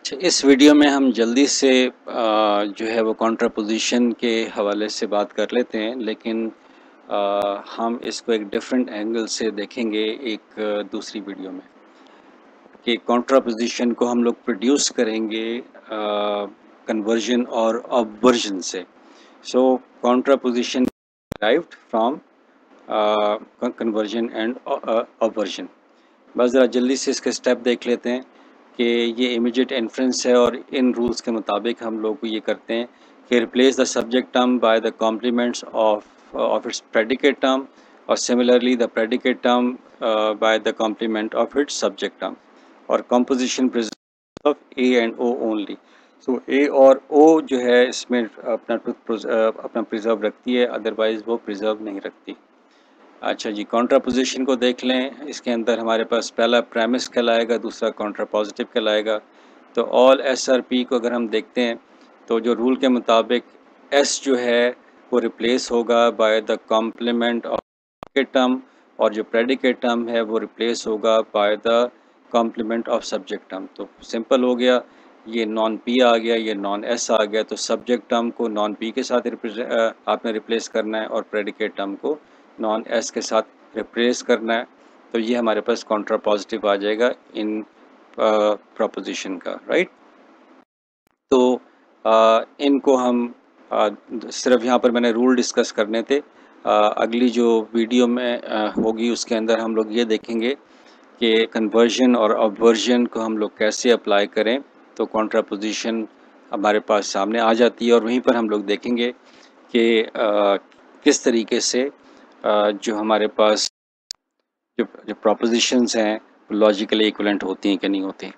अच्छा इस वीडियो में हम जल्दी से जो है वो कॉन्ट्रापोजिशन के हवाले से बात कर लेते हैं, लेकिन हम इसको एक डिफरेंट एंगल से देखेंगे एक दूसरी वीडियो में कि कॉन्ट्रापोजिशन को हम लोग प्रोड्यूस करेंगे कन्वर्जन और ऑबवर्जन से। So contraposition derived from conversion and obversion बस ज़रा जल्दी से इसके स्टेप देख लेते हैं। कि ये इमीडिएट इन्फ्रेंस है और इन रूल्स के मुताबिक हम लोग ये करते हैं। कि replace the subject term by the complements of of its predicate term और similarly the predicate term by the complement of its subject term और composition of A and O only so A और O जो है इसमें अपना uh, अपना preserve रखती है अदरवाइज़ वो प्रिजर्व नहीं रखती। अच्छा जी कॉन्ट्रापोजिशन को देख लें। इसके अंदर हमारे पास पहला प्रेमिस कहलाएगा, दूसरा कॉन्ट्रा पॉजिटिव कहलाएगा। तो ऑल एस आर पी को अगर हम देखते हैं तो जो रूल के मुताबिक एस जो है, वो रिप्लेस होगा by the complement of term और जो प्रेडिकेट टर्म है, वो रिप्लेस होगा by the complement of subject term तो सिंपल हो गया, ये नॉन पी आ गया, ये नॉन एस आ गया। तो सब्जेक्ट टर्म को नॉन पी के साथ आपने रिप्लेस करना है और प्रेडिकेट टर्म को नॉन एस के साथ रिप्लेस करना है तो ये हमारे पास कॉन्ट्रा पॉजिटिव आ जाएगा इन प्रोपोजिशन का राइट तो आ, इनको हम आ, सिर्फ़ यहाँ पर मैंने रूल डिस्कस करने थे। आ, अगली जो वीडियो में होगी उसके अंदर हम लोग ये देखेंगे कि कन्वर्जन और ऑबवर्जन को हम लोग कैसे अप्लाई करें तो कॉन्ट्रापोजिशन हमारे पास सामने आ जाती है और वहीं पर हम लोग देखेंगे कि किस तरीके से जो हमारे पास जो जो प्रोपोजिशंस हैं लॉजिकली इक्वलेंट होती हैं कि नहीं होती?